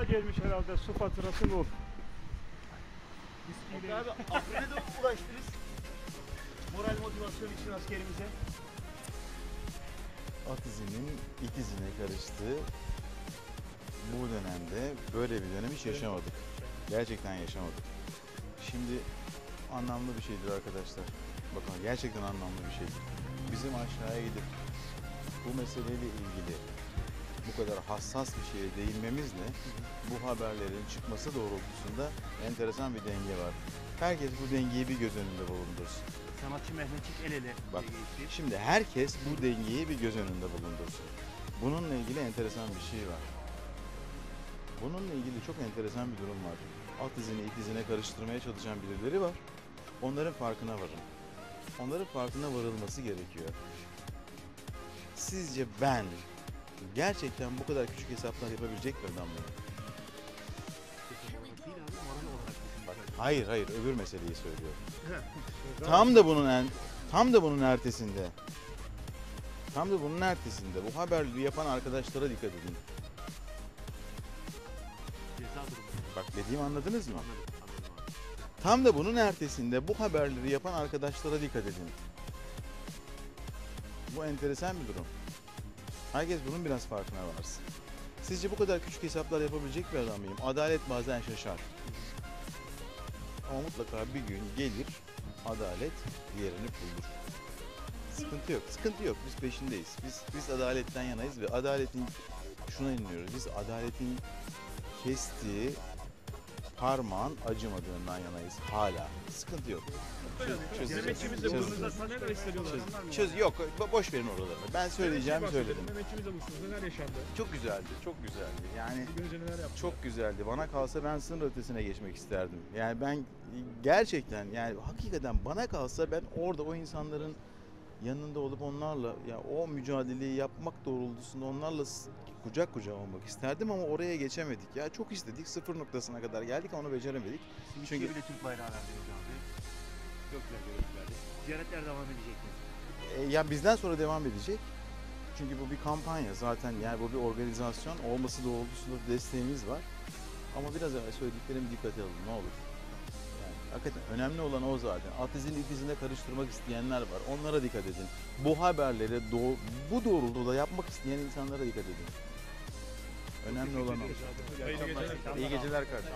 gelmiş herhalde su faturası bu. Oktay abi Afrin'e de ulaştınız. Moral motivasyon için askerimize. At izinin it izine karıştığı bu dönemde böyle bir dönem hiç yaşamadık. Gerçekten yaşamadık. Şimdi anlamlı bir şeydir arkadaşlar. Bakın gerçekten anlamlı bir şeydir. Bizim aşağıya gidip bu meseleyle ilgili bu kadar hassas bir şeye değinmemizle bu haberlerin çıkması doğrultusunda enteresan bir denge var. Herkes bu dengeyi bir göz önünde bulundursun. Sanatçı Mehmetçik el ele Bak. Şimdi herkes bu dengeyi bir göz önünde bulundursun. Bununla ilgili enteresan bir şey var. Bununla ilgili çok enteresan bir durum var. Alt izini it izine karıştırmaya çalışan birileri var. Onların farkına varın. Onların farkına varılması gerekiyor. Sizce ben gerçekten bu kadar küçük hesaplar yapabilecek bir adam mıyım? Değil abi moral olarak Bak, hayır hayır öbür meseleyi söylüyorum. Tam da bunun en, tam da bunun ertesinde. Tam da bunun ertesinde bu haberleri yapan arkadaşlara dikkat edin. Bak dediğimi anladınız mı? Tam da bunun ertesinde bu haberleri yapan arkadaşlara dikkat edin. Bu enteresan bir durum. Herkes bunun biraz farkına varsın. Sizce bu kadar küçük hesaplar yapabilecek bir adam mıyım? Adalet bazen şaşar. Ama mutlaka bir gün gelir, adalet yerini bulur. Sıkıntı yok, sıkıntı yok. Biz peşindeyiz. Biz biz adaletten yanayız ve adaletin şuna inanıyoruz. Biz adaletin kestiği parmağın acımadığından yanayız hala. Sıkıntı yok. Çöz- de burnunuzda neler hissediyorlar? çöz- çöz- yok bo- boş verin oralarını. Ben söyleyeceğimi söyledim. Mehmetçimiz olmuşsunuz. Neler yaşandı? Çok güzeldi, çok güzeldi. Yani çok güzeldi. Bana kalsa ben sınır ötesine geçmek isterdim. Yani ben gerçekten yani hakikaten bana kalsa ben orada o insanların yanında olup onlarla ya o mücadeleyi yapmak doğrultusunda onlarla kucak kucağa olmak isterdim ama oraya geçemedik. Ya çok istedik sıfır noktasına kadar geldik ama onu beceremedik. Simitçiye Çünkü- bile Türk bayrağı verdiniz abi. Çok güzel görüntülerdi. Ziyaretler devam edecek mi? E, ya bizden sonra devam edecek. Çünkü bu bir kampanya zaten yani bu bir organizasyon olması doğrultusunda desteğimiz var. Ama biraz evvel söylediklerimi dikkate alın ne olur. Hakikaten önemli olan o zaten. At izini it izine karıştırmak isteyenler var. Onlara dikkat edin. Bu haberleri doğ- bu doğrultuda yapmak isteyen insanlara dikkat edin. Önemli olan o. İyi geceler kardeşim.